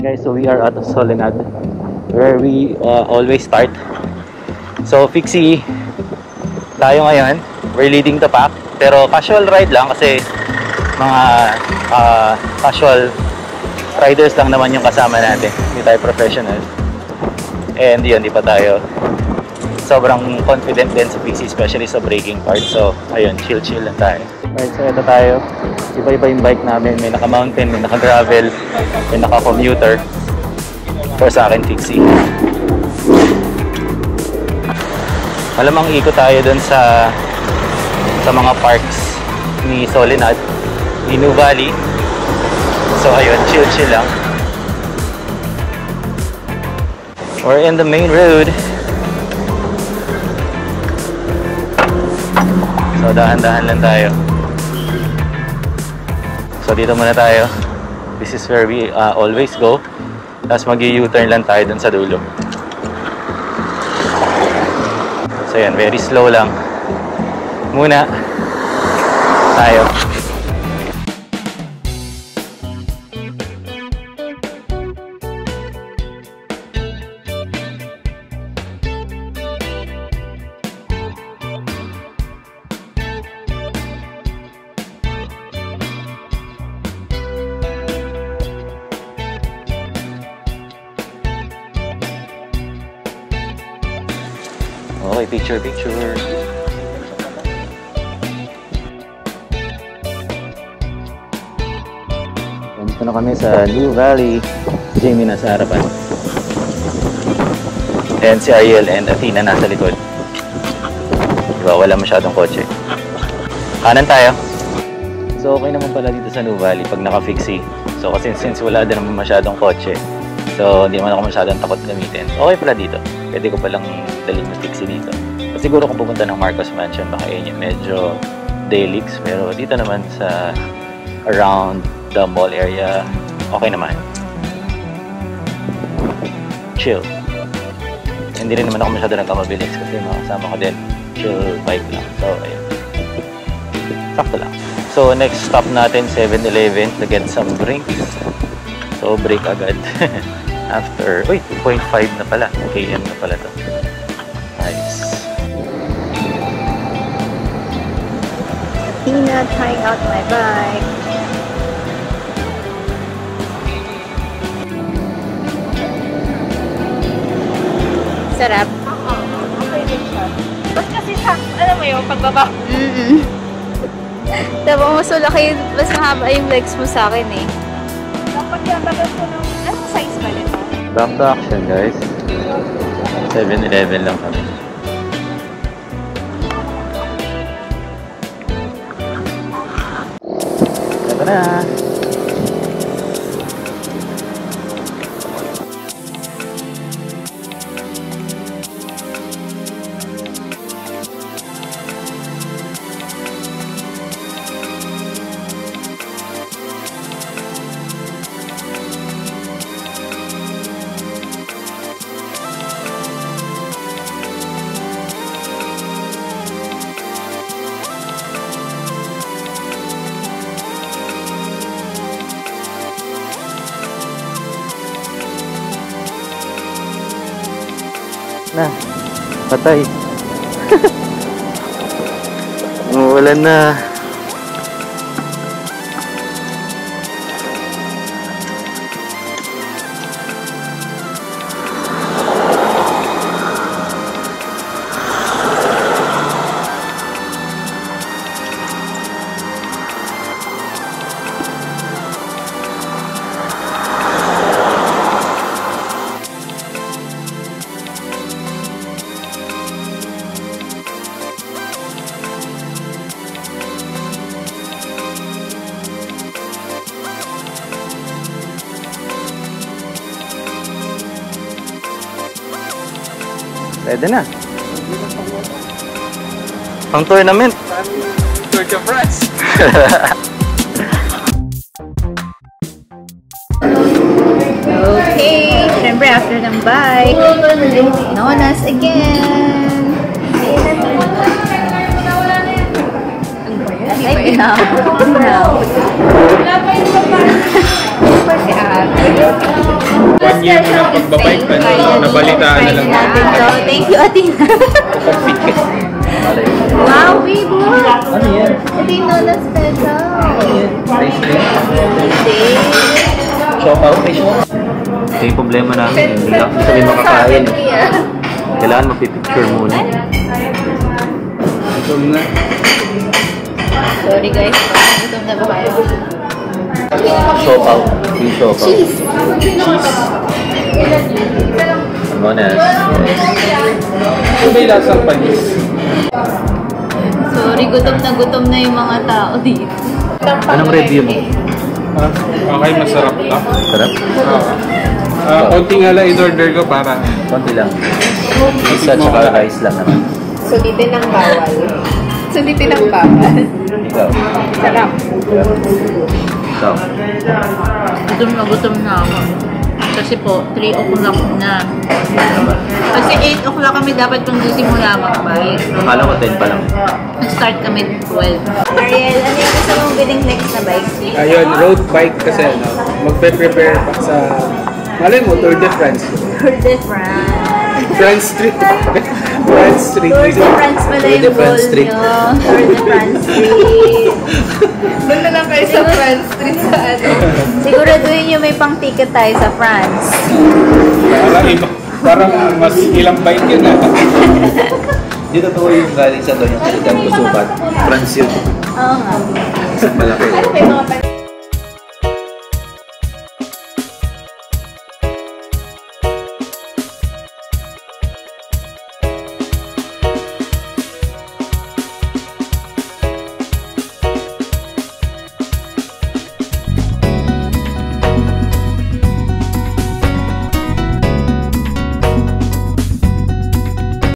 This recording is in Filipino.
Guys, so we are at Solenad where we uh, always start. So, Fixie, tayo ngayon. We're leading the pack. Pero casual ride lang kasi mga uh, casual riders lang naman yung kasama natin. Hindi tayo professional. And yun, di pa tayo sobrang confident din sa PC, especially sa braking part. So, ayun, chill-chill lang tayo. Right, so ito tayo. Iba-iba yung bike namin. May naka-mountain, may naka-gravel, may naka-commuter. For sa akin, fixie. Malamang ikot tayo dun sa sa mga parks ni Solinad, Inu Valley. So ayun, chill-chill lang. We're in the main road. So dahan-dahan lang tayo. So dito muna tayo. This is where we uh, always go. Tapos mag-u-turn lang tayo dun sa dulo. So yan, very slow lang. Muna tayo. Okay, picture, picture. Nandito na kami sa New Valley. Jamie nasa harapan. And si Ariel and Athena nasa likod. Diba, wala masyadong kotse. Kanan tayo. So, okay naman pala dito sa New Valley pag naka-fixie. So, kasi since wala din naman masyadong kotse, so hindi naman ako masyadong takot gamitin. Okay pala dito. Pwede ko palang dalhin yung fixie dito. At siguro kung pupunta ng Marcos Mansion, baka yun yung medyo delix. Pero dito naman sa around the mall area, okay naman. Chill. Hindi rin naman ako masyado nagkamabilis kasi makasama ko din. Chill bike lang. So, ayun. Sakto lang. So, next stop natin, 7-Eleven to get some drinks. So, break agad. After, uy, 2.5 na pala. KM na pala to. Nice. Athena trying out my bike. Sarap. Oo, okay din siya. Ba't kasi sa, alam mo yun, pagbaba, Mm-mm. Diba, mas malaki, mas mahaba yung legs mo sa akin eh. Dapat yabagan ko ng, anong size ba nito? Back to action, guys. 7-Eleven lang kami. Ito. Na. Patay. Wala na. Pwede na. Pang tournament. Tour de France. Okay, syempre after ng bike, Nonas again. Ay, now. now. Po si Ate. One year mo ng pagbabike, ano, nabalitaan na lang. to. Thank you, Atina. wow, baby! Ano yan? Ito yung Nola Special. Face cream? Hindi. Shop out, may shop. Ito yung problema namin. Hindi kami makakain. Kailangan mapipicture muna. Ito na. Sorry guys, gutom na ba kayo? Out. Yung shop out. Cheese! Monas. Ito ba yung lasang panis? Sorry, gutom na gutom na yung mga tao dito. Anong review mo? Ah, okay, masarap lang. Sarap? Ah, konti nga lang in-order ko para Konti lang. Isa tsaka ice lang naman. Sulitin ng bawal. Sulitin ng bawal. Ikaw. Sarap. Ikaw. Gutom na gutom na ako. Kasi po, 3 o'clock na. Kasi 8 o'clock kami dapat kung sisimula mag-bike. Akala ko 10 pa lang. Nag-start kami 12. Ariel, ano yung gusto mong biling next na bike? Ayun, road bike kasi ano, magpe-prepare pa sa Malay mo, Tour de France. Tour de France. France Street. France Street. Tour de France pala yung goal nyo. Tour de France Street. Doon kayo sa France Street sa ano. Siguraduhin nyo may pang ticket tayo sa France. Parang, iba, parang mas ilang bike yun ah. Di totoo yung galing sa Doña Trinidad Kusubat. France yun. Oo nga. Malaki. Ano may mga